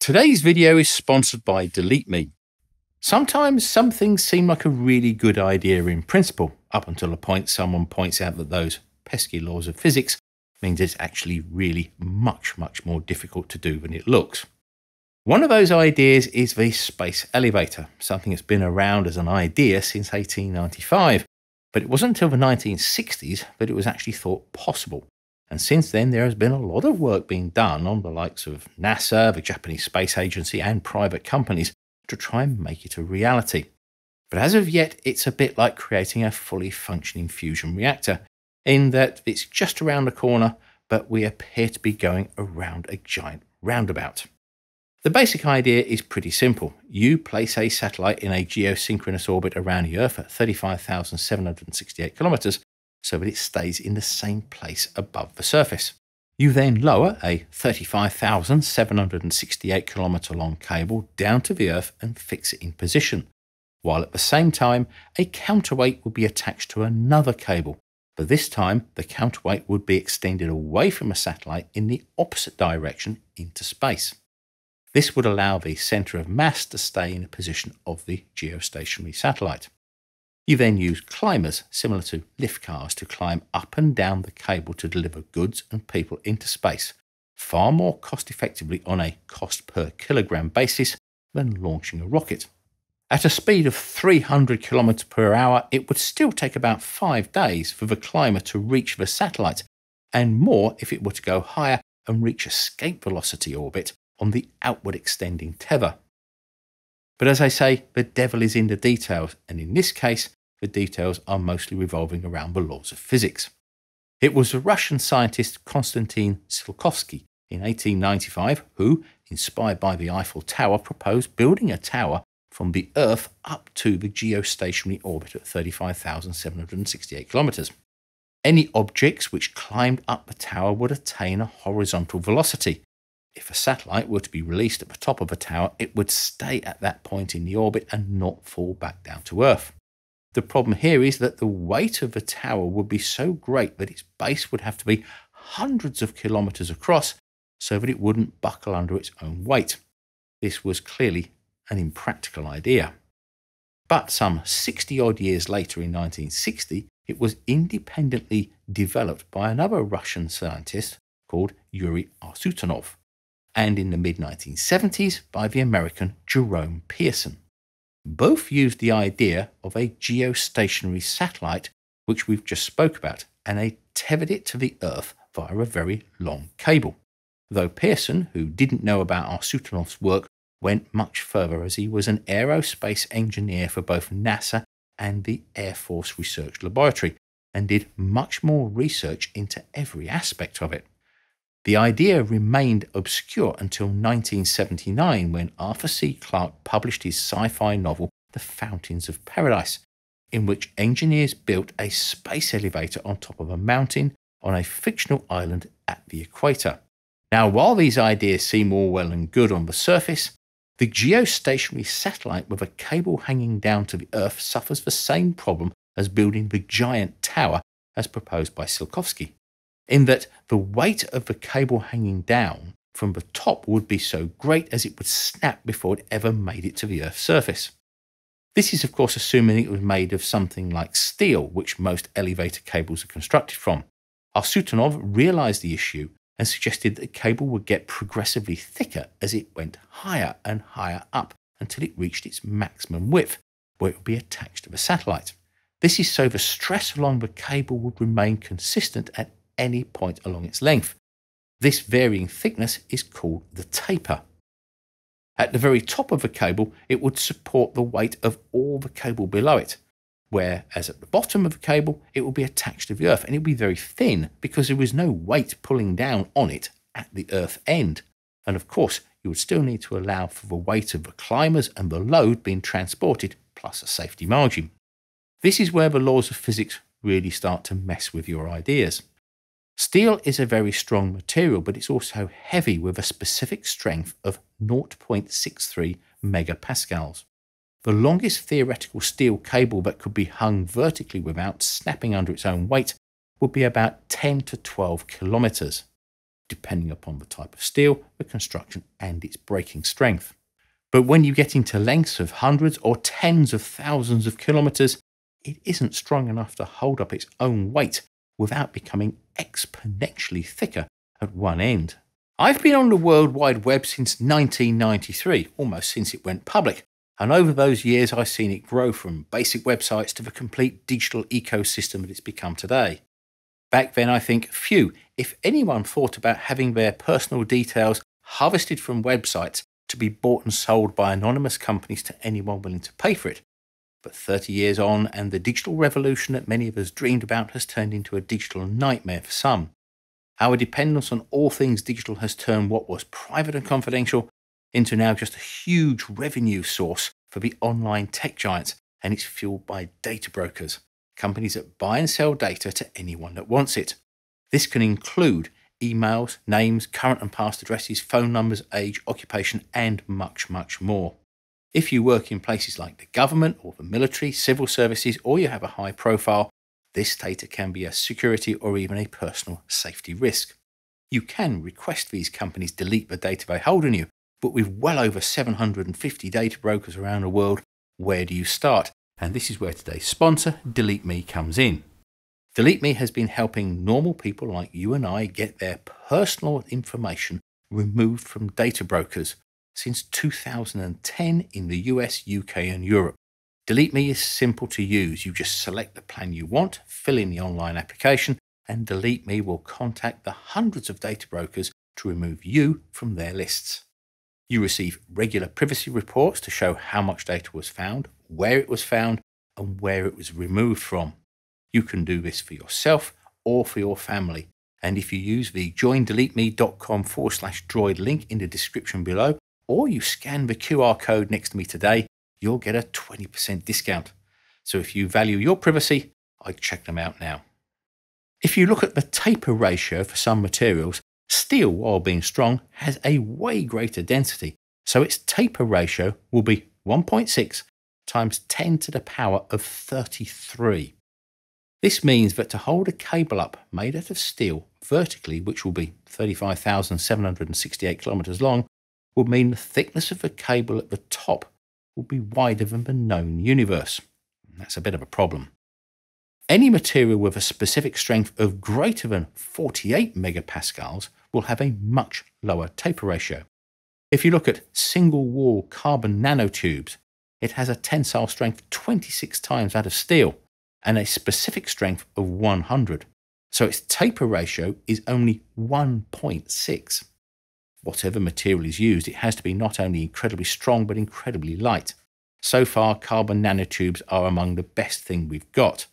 Today's video is sponsored by Delete Me. Sometimes some things seem like a really good idea in principle, up until a point someone points out that those pesky laws of physics means it's actually really much, much more difficult to do than it looks. One of those ideas is the space elevator, something that's been around as an idea since 1895, but it wasn't until the 1960s that it was actually thought possible. And since then, there has been a lot of work being done on the likes of NASA, the Japanese Space Agency, and private companies to try and make it a reality. But as of yet, it's a bit like creating a fully functioning fusion reactor, in that it's just around the corner, but we appear to be going around a giant roundabout. The basic idea is pretty simple. You place a satellite in a geosynchronous orbit around the Earth at 35,768 kilometers, so that it stays in the same place above the surface. You then lower a 35,768 kilometre long cable down to the Earth and fix it in position, while at the same time a counterweight would be attached to another cable. But this time, the counterweight would be extended away from the satellite in the opposite direction into space. This would allow the centre of mass to stay in the position of the geostationary satellite. You then use climbers, similar to lift cars, to climb up and down the cable to deliver goods and people into space, far more cost effectively on a cost per kilogram basis than launching a rocket. At a speed of 300 km per hour, it would still take about five days for the climber to reach the satellite, and more if it were to go higher and reach escape velocity orbit on the outward extending tether. But as I say, the devil is in the details, and in this case, the details are mostly revolving around the laws of physics. It was the Russian scientist Konstantin Tsiolkovsky in 1895 who, inspired by the Eiffel Tower, proposed building a tower from the Earth up to the geostationary orbit at 35,768 kilometers. Any objects which climbed up the tower would attain a horizontal velocity, if a satellite were to be released at the top of a tower, it would stay at that point in the orbit and not fall back down to Earth. The problem here is that the weight of the tower would be so great that its base would have to be hundreds of kilometres across so that it wouldn't buckle under its own weight. This was clearly an impractical idea. But some 60 odd years later in 1960, it was independently developed by another Russian scientist called Yuri Artsutanov and in the mid 1970s by the American Jerome Pearson. Both used the idea of a geostationary satellite, which we've just spoke about, and they tethered it to the Earth via a very long cable. Though Pearson, who didn't know about Artsutanov's work, went much further as he was an aerospace engineer for both NASA and the Air Force Research Laboratory and did much more research into every aspect of it. The idea remained obscure until 1979 when Arthur C. Clarke published his sci fi novel The Fountains of Paradise, in which engineers built a space elevator on top of a mountain on a fictional island at the equator. Now, while these ideas seem all well and good on the surface, the geostationary satellite with a cable hanging down to the Earth suffers the same problem as building the giant tower as proposed by Tsiolkovsky in that the weight of the cable hanging down from the top would be so great as it would snap before it ever made it to the Earth's surface. This is, of course, assuming it was made of something like steel, which most elevator cables are constructed from. Artsutanov realized the issue and suggested that the cable would get progressively thicker as it went higher and higher up until it reached its maximum width, where it would be attached to the satellite. This is so the stress along the cable would remain consistent at any point along its length. This varying thickness is called the taper. At the very top of the cable, it would support the weight of all the cable below it, whereas at the bottom of the cable, it would be attached to the earth and it would be very thin because there was no weight pulling down on it at the earth end. And of course, you would still need to allow for the weight of the climbers and the load being transported, plus a safety margin. This is where the laws of physics really start to mess with your ideas. Steel is a very strong material, but it's also heavy with a specific strength of 0.63 megapascals. The longest theoretical steel cable that could be hung vertically without snapping under its own weight would be about 10 to 12 kilometers. depending upon the type of steel, the construction, and its breaking strength. But when you get into lengths of hundreds or tens of thousands of kilometres, it isn't strong enough to hold up its own weight without becoming exponentially thicker at one end. I've been on the World Wide Web since 1993, almost since it went public, and over those years I've seen it grow from basic websites to the complete digital ecosystem that it's become today. Back then, I think few, if anyone, thought about having their personal details harvested from websites to be bought and sold by anonymous companies to anyone willing to pay for it. But 30 years on, and the digital revolution that many of us dreamed about has turned into a digital nightmare for some. Our dependence on all things digital has turned what was private and confidential into now just a huge revenue source for the online tech giants, and it's fueled by data brokers, companies that buy and sell data to anyone that wants it. This can include emails, names, current and past addresses, phone numbers, age, occupation, and much, much more. If you work in places like the government or the military, civil services, or you have a high profile, this data can be a security or even a personal safety risk. You can request these companies delete the data they hold on you, but with well over 750 data brokers around the world, where do you start? And this is where today's sponsor, Delete Me, comes in. Delete Me has been helping normal people like you and I get their personal information removed from data brokers since 2010 in the US, UK, and Europe. Delete Me is simple to use. You just select the plan you want, fill in the online application, and Delete Me will contact the hundreds of data brokers to remove you from their lists. You receive regular privacy reports to show how much data was found, where it was found, and where it was removed from. You can do this for yourself or for your family. And if you use the joindeleteme.com forward slash droid link in the description below, or you scan the QR code next to me today, you'll get a 20% discount. So if you value your privacy, I'd check them out now. If you look at the taper ratio for some materials, steel, while being strong, has a way greater density. So its taper ratio will be 1.6 times 10 to the power of 33. This means that to hold a cable up made out of steel vertically, which will be 35,768 kilometers long, would mean the thickness of the cable at the top will be wider than the known universe. That's a bit of a problem. Any material with a specific strength of greater than 48 megapascals will have a much lower taper ratio. If you look at single wall carbon nanotubes, it has a tensile strength 26 times that of steel and a specific strength of 100. So its taper ratio is only 1.6. Whatever material is used, it has to be not only incredibly strong but incredibly light. So far, carbon nanotubes are among the best thing we've got.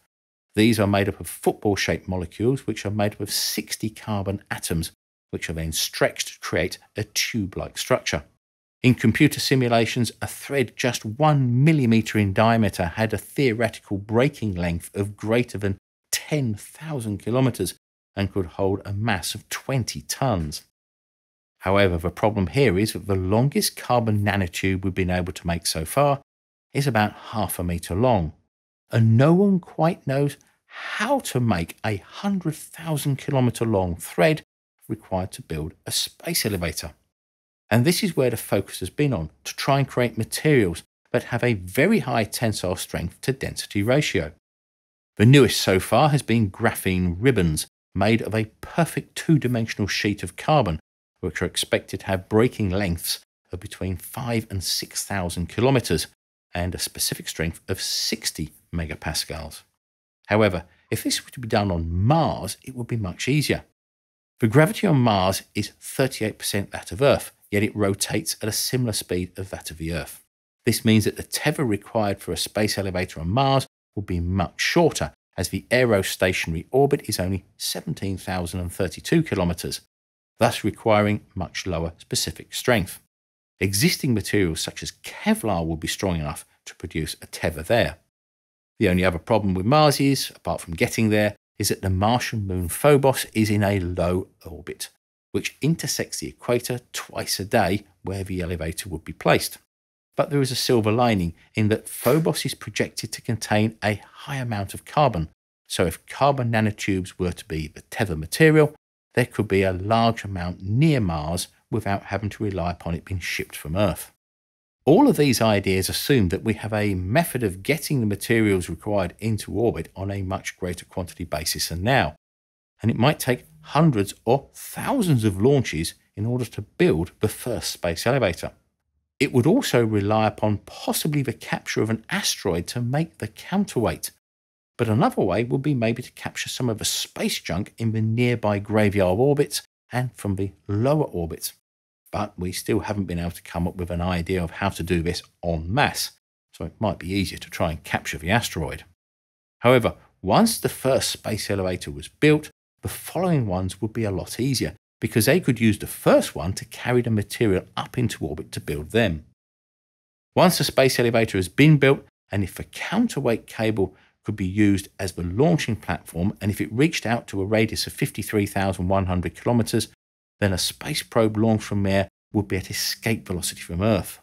These are made up of football shaped molecules, which are made up of 60 carbon atoms, which are then stretched to create a tube like structure. In computer simulations, a thread just one millimeter in diameter had a theoretical breaking length of greater than 10,000 kilometers and could hold a mass of 20 tons. However, the problem here is that the longest carbon nanotube we've been able to make so far is about half a meter long, and no one quite knows how to make a 100,000 kilometer long thread required to build a space elevator. And this is where the focus has been on to try and create materials that have a very high tensile strength to density ratio. The newest so far has been graphene ribbons made of a perfect two dimensional sheet of carbon, which are expected to have breaking lengths of between 5 and 6,000 kilometers and a specific strength of 60 megapascals. However, if this were to be done on Mars, it would be much easier. The gravity on Mars is 38% that of Earth, yet it rotates at a similar speed of that of the Earth. This means that the tether required for a space elevator on Mars will be much shorter, as the aerostationary orbit is only 17,032 kilometres, thus requiring much lower specific strength. Existing materials such as Kevlar would be strong enough to produce a tether there. The only other problem with Mars is, apart from getting there, is that the Martian moon Phobos is in a low orbit, which intersects the equator twice a day where the elevator would be placed. But there is a silver lining in that Phobos is projected to contain a high amount of carbon. So if carbon nanotubes were to be the tether material, there could be a large amount near Mars without having to rely upon it being shipped from Earth. All of these ideas assume that we have a method of getting the materials required into orbit on a much greater quantity basis than now, and it might take hundreds or thousands of launches in order to build the first space elevator. It would also rely upon possibly the capture of an asteroid to make the counterweight. But another way would be maybe to capture some of the space junk in the nearby graveyard orbits and from the lower orbits. But we still haven't been able to come up with an idea of how to do this en masse, so it might be easier to try and capture the asteroid. However, once the first space elevator was built, the following ones would be a lot easier because they could use the first one to carry the material up into orbit to build them. Once the space elevator has been built, and if a counterweight cable could be used as the launching platform, and if it reached out to a radius of 53,100 kilometers, then a space probe launched from there would be at escape velocity from Earth.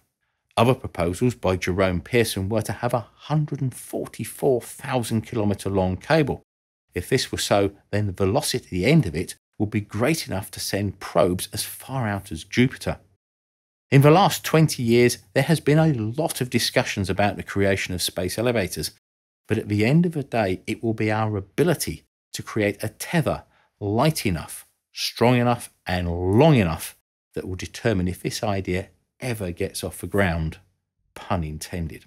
Other proposals by Jerome Pearson were to have a 144,000 kilometer long cable. If this were so, then the velocity at the end of it would be great enough to send probes as far out as Jupiter. In the last 20 years, there has been a lot of discussions about the creation of space elevators, but at the end of the day, it will be our ability to create a tether light enough, strong enough, and long enough that will determine if this idea ever gets off the ground. Pun intended.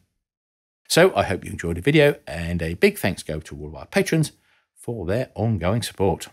So I hope you enjoyed the video, and a big thanks go to all of our patrons for their ongoing support.